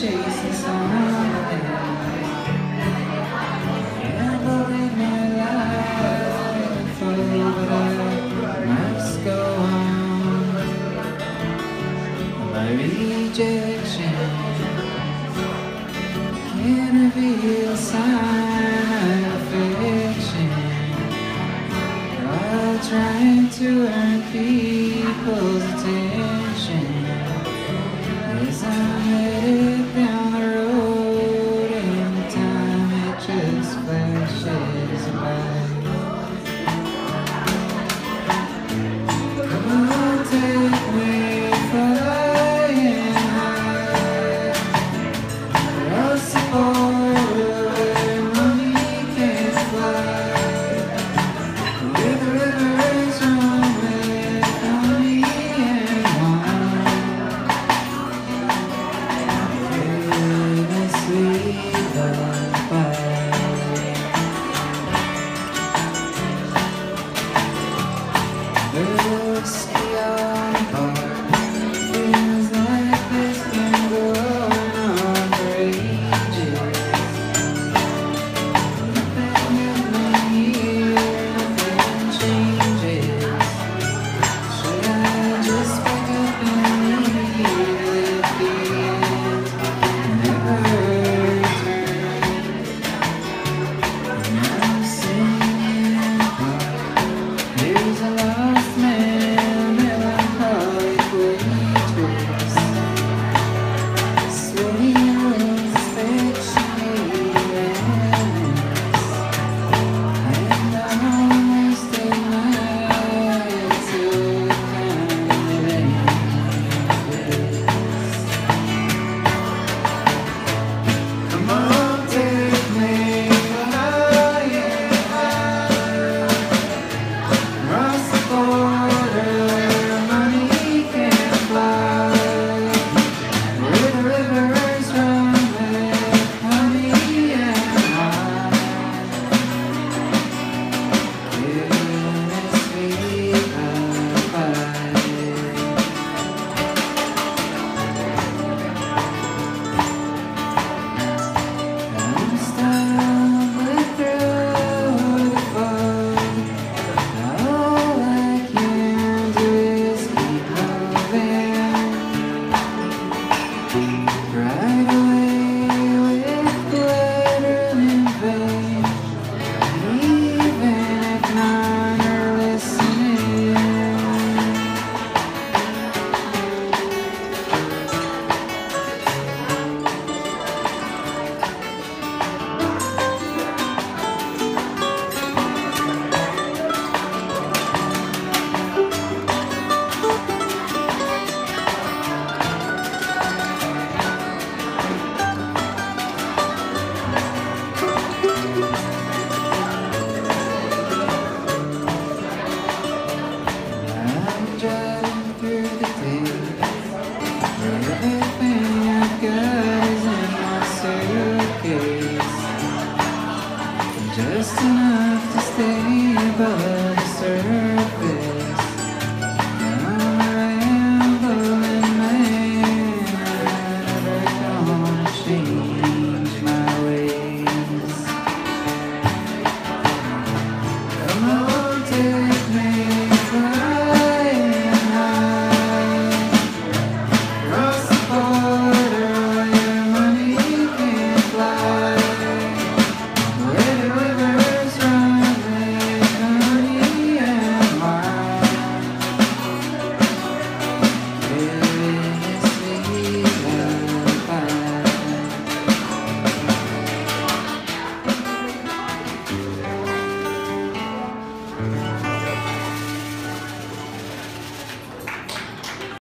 chasing something. Gambling my life over, but I must go on. reveal sign of fiction While trying to earn people's attention As I'm headed down the road and time it just flashes by Just enough to stay above the surface